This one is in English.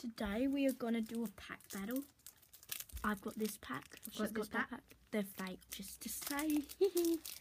Today we are gonna do a pack battle. I've got this pack. I've she's got this that pack. They're fake, just to say.